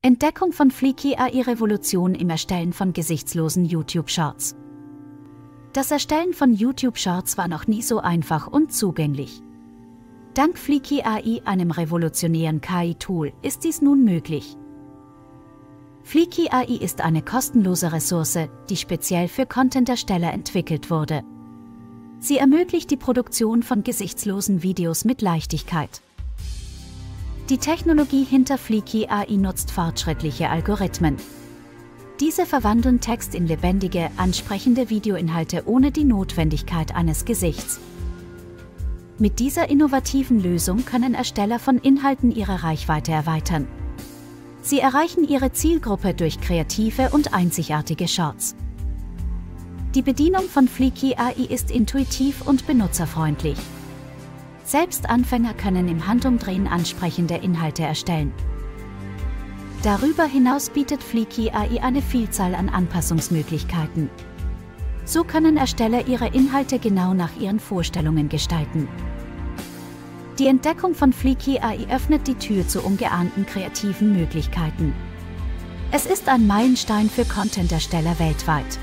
Entdeckung von Fleeky AI Revolution im Erstellen von gesichtslosen YouTube Shorts. Das Erstellen von YouTube Shorts war noch nie so einfach und zugänglich. Dank Fleeky AI, einem revolutionären KI-Tool, ist dies nun möglich. Fleeky AI ist eine kostenlose Ressource, die speziell für Content-Ersteller entwickelt wurde. Sie ermöglicht die Produktion von gesichtslosen Videos mit Leichtigkeit. Die Technologie hinter Fleeky AI nutzt fortschrittliche Algorithmen. Diese verwandeln Text in lebendige, ansprechende Videoinhalte ohne die Notwendigkeit eines Gesichts. Mit dieser innovativen Lösung können Ersteller von Inhalten ihre Reichweite erweitern. Sie erreichen ihre Zielgruppe durch kreative und einzigartige Shorts. Die Bedienung von Fleeky AI ist intuitiv und benutzerfreundlich. Selbst Anfänger können im Handumdrehen ansprechende Inhalte erstellen. Darüber hinaus bietet Fleeky AI eine Vielzahl an Anpassungsmöglichkeiten. So können Ersteller ihre Inhalte genau nach ihren Vorstellungen gestalten. Die Entdeckung von Fleeky AI öffnet die Tür zu ungeahnten kreativen Möglichkeiten. Es ist ein Meilenstein für Content-Ersteller weltweit.